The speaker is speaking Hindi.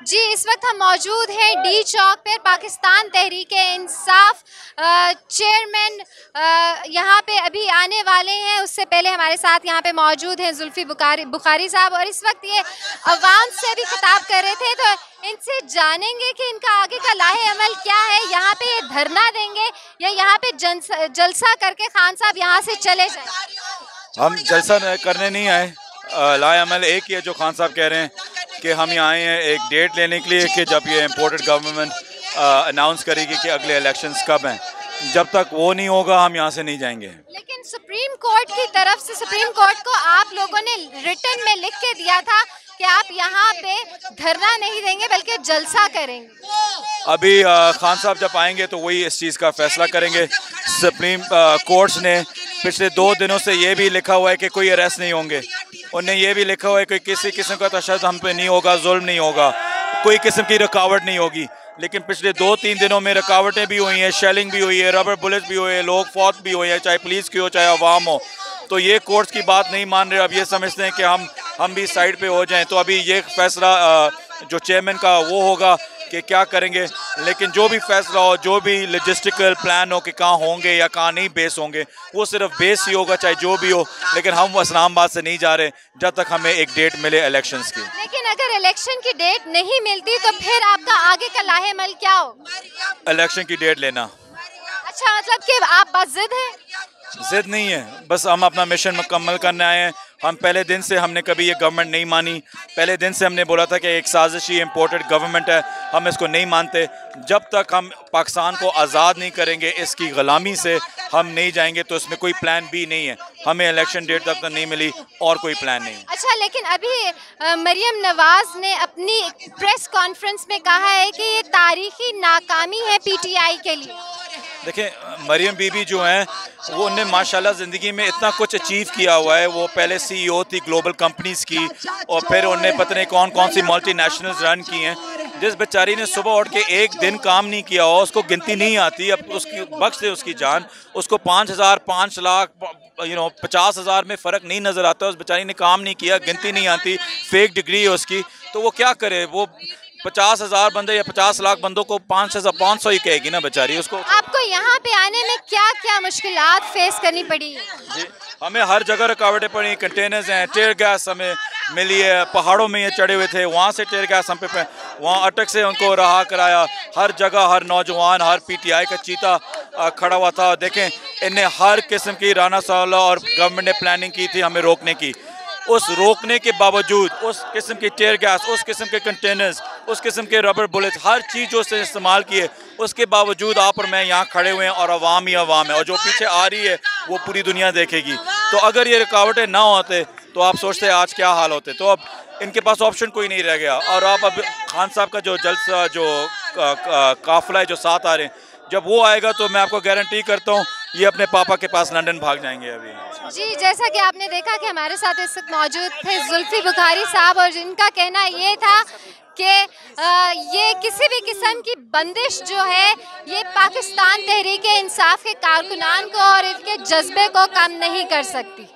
जी, इस वक्त हम मौजूद हैं डी चौक पर। पाकिस्तान तहरीक इंसाफ चेयरमैन यहाँ पे अभी आने वाले हैं। उससे पहले हमारे साथ यहाँ पे मौजूद हैं जुल्फ़ी बुखारी बुखारी साहब। और इस वक्त ये अवाम से भी खिताब कर रहे थे तो इनसे जानेंगे कि इनका आगे का लाहे अमल क्या है। यहाँ पे ये धरना देंगे या यहाँ पे जलसा करके खान साहब यहाँ से चले जाए? हम जलसा करने नहीं आए। लाए अमल एक ही है जो खान साहब कह रहे हैं। कि हम यहाँ आए हैं एक डेट लेने के लिए कि जब ये इम्पोर्टेड गवर्नमेंट अनाउंस करेगी कि अगले इलेक्शंस कब हैं। जब तक वो नहीं होगा हम यहाँ से नहीं जाएँगे। लेकिन सुप्रीम कोर्ट की तरफ़ से सुप्रीम कोर्ट को आप लोगों ने रिटर्न में लिख के दिया था कि आप यहाँ पे धरना नहीं देंगे बल्कि जलसा करेंगे। अभी खान साहब जब आएँगे तो वही इस चीज़ का फैसला करेंगे। सुप्रीम कोर्ट्स ने पिछले दो दिनों से ये भी लिखा हुआ है कि कोई अरेस्ट नहीं होंगे। उन्हें ये भी लिखा हुआ है कि किसी किस्म का तशद हम पे नहीं होगा, जुल्म नहीं होगा, कोई किस्म की रुकावट नहीं होगी। लेकिन पिछले दो तीन दिनों में रुकावटें भी हुई हैं शेलिंग भी हुई है रबर बुलेट भी हुए हैं लोग फौत भी हुए हैं, चाहे पुलिस की हो, चाहे अवाम हो। तो ये कोर्ट्स की बात नहीं मान रहे, अब ये समझते हैं कि हम हम भी साइड पे हो जाएँ। तो अभी ये फैसला जो चेयरमैन का वो होगा कि क्या करेंगे? लेकिन जो भी फैसला हो जो भी लॉजिस्टिकल प्लान हो कि कहाँ होंगे या कहाँ नहीं बेस होंगे वो सिर्फ़ बेस ही होगा चाहे जो भी हो। लेकिन हम इस्लामाबाद से नहीं जा रहे जब तक हमें एक डेट मिले इलेक्शंस की। लेकिन अगर इलेक्शन की डेट नहीं मिलती तो फिर आपका आगे का लाहेमल क्या हो? इलेक्शन की डेट लेना। अच्छा मतलब कि आप बस जिद है? जिद नहीं है। बस हम अपना मिशन मुकम्मल करने आए हैं। हम पहले दिन से हमने कभी ये गवर्नमेंट नहीं मानी। पहले दिन से हमने बोला था कि एक साजिशी इम्पोर्टेड गवर्नमेंट है, हम इसको नहीं मानते। जब तक हम पाकिस्तान को आज़ाद नहीं करेंगे, इसकी ग़ुलामी से हम नहीं जाएँगे तो इसमें कोई प्लान भी नहीं है। हमें इलेक्शन डेट तक तो नहीं मिली, और कोई प्लान नहीं अच्छा लेकिन अभी मरियम नवाज़ ने अपनी प्रेस कॉन्फ्रेंस में कहा है कि ये तारीखी नाकामी है पीटीआई के लिए। देखें मरियम बीबी जो हैं, वो उन्हें माशाल्लाह ज़िंदगी में इतना कुछ अचीव किया हुआ है। वो पहले सीईओ थी ग्लोबल कंपनीज़ की और फिर उन्हें पता नहीं कौन कौन सी मल्टी रन की हैं। जिस बेचारी ने सुबह उठ के एक दिन काम नहीं किया हो उसको गिनती नहीं आती, अब उसकी बख्श दे उसकी जान, उसको पाँच हज़ार, पाँच लाख यू नो पचास हज़ार में फ़र्क नहीं नज़र आता, उस बेचारी ने काम नहीं किया, गिनती नहीं आती फेक डिग्री है उसकी तो वो क्या करे? वो पचास हज़ार बंदे या पचास लाख बंदों को पाँच हज़ार पाँच सौ ही कहेगी ना बेचारी उसको आपको यहाँ पे आने में क्या क्या मुश्किल फेस करनी पड़ी? जी हमें हर जगह रुकावटें पड़ी कंटेनर्स हैं टेयर गैस हमें मिली है पहाड़ों में ये चढ़े हुए थे वहाँ से टेयर गैस हम पे वहाँ अटक से उनको रहा कराया हर जगह हर नौजवान हर पीटीआई का चीता खड़ा हुआ था देखें इन्हें हर किस्म की राना साला और गवर्नमेंट ने प्लानिंग की थी हमें रोकने की। उस रोकने के बावजूद, उस किस्म की टेयर गैस उस किस्म के कंटेनर्स उस किस्म के रबर बुलेट हर चीज़ जो उसने इस्तेमाल की है, उसके बावजूद आप और मैं यहाँ खड़े हुए हैं और आवाम ही आवाम है और जो पीछे आ रही है, वो पूरी दुनिया देखेगी। तो अगर ये रुकावटें ना होते तो आप सोचते आज क्या हाल होते। तो अब इनके पास ऑप्शन कोई नहीं रह गया। और आप अब खान साहब का जो जलसा, जो काफिला है, जो साथ आ रहे हैं, जब वो आएगा तो मैं आपको गारंटी करता हूँ ये अपने पापा के पास लंदन भाग जाएँगे अभी। जी, जैसा कि आपने देखा कि हमारे साथ इस वक्त मौजूद थे जुल्फी बुखारी साहब और जिनका कहना ये था कि ये किसी भी किस्म की बंदिश जो है, ये पाकिस्तान तहरीक इंसाफ के कारकुनान को और इनके जज्बे को कम नहीं कर सकती।